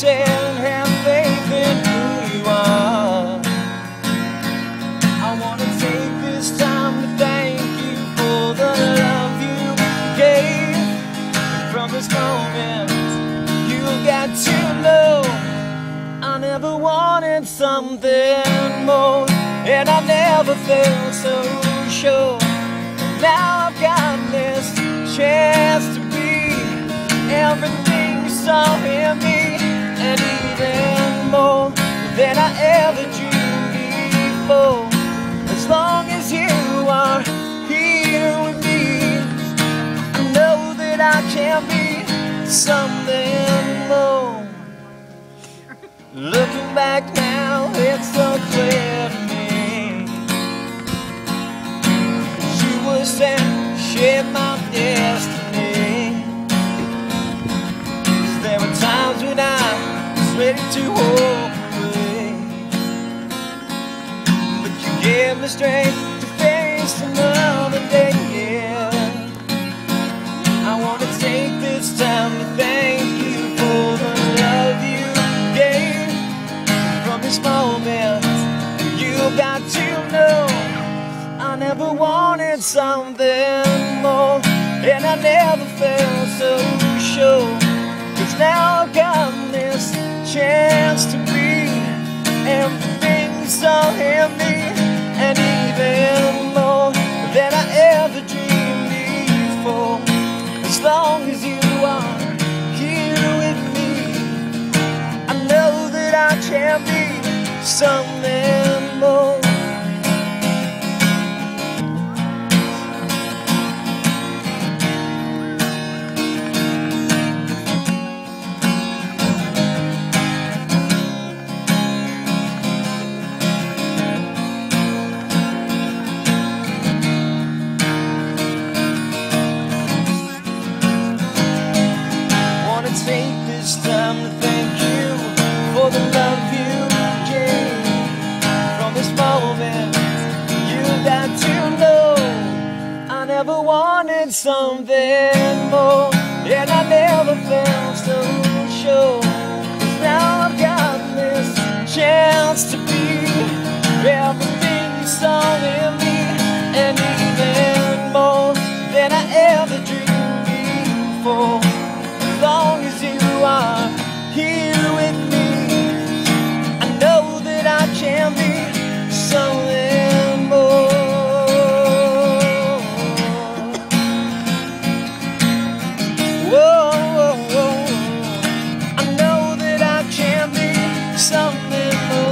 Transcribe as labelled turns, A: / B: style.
A: said, have faith in who you are. I wanna take this time to thank you for the love you gave. From this moment, you got to know I never wanted something more, and I never felt so sure. Now I've got this chance to be everything you saw in me, and even more than I ever dreamed before. As long as you are here with me, I know that I can be something more. Looking back now, it's so clear ready to away. But you gave me strength to face another day. Yeah. I want to take this time to thank you for the love you gave. From this moment, you got to know I never wanted something more, and I never felt so sure. Cause now I've got chance to be everything you saw in me, and even more than I ever dreamed before. As long as you are here with me, I know that I can be something never wanted something more, and I never felt so sure. 'Cause now I've got this chance to be everything you saw in me, and even more than I ever dreamed before. before.